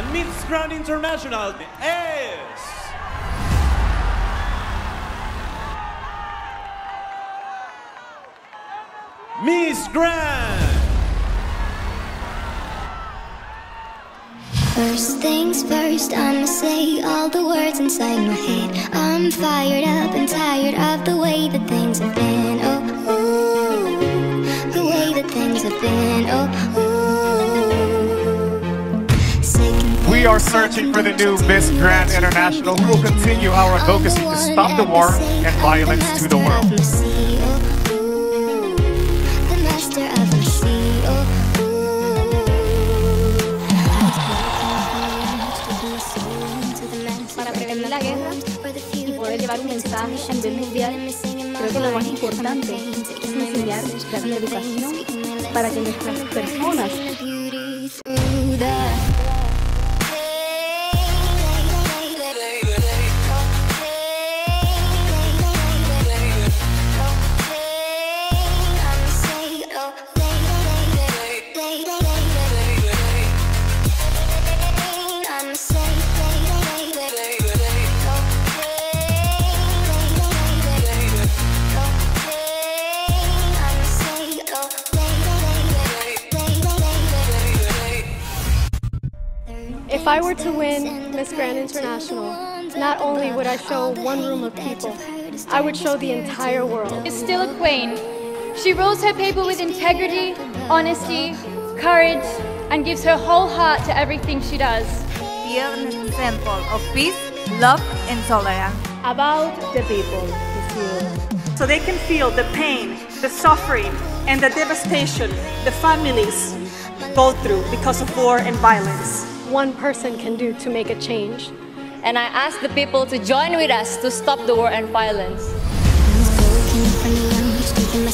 And Miss Grand International is... Miss Grand! First things first, I'ma say all the words inside my head. I'm fired up and tired of the way that things have been. Oh, ooh, the way that things have been. Oh, ooh. We are searching for the new Miss Grand International who will continue our advocacy to stop the war and violence to the world. llevar un mensaje a nivel mundial, creo que lo más importante es enseñar, la educación para que nuestras personas If I were to win Miss Grand International, not only would I show one room of people, I would show the entire world. is still a queen. She rules her people with integrity, honesty, courage, and gives her whole heart to everything she does. be an example of peace, love, and tolerance. about the people, Miss Europe. so they can feel the pain, the suffering, and the devastation the families go through because of war and violence. One person can do to make a change. And I ask the people to join with us to stop the war and violence. Spoken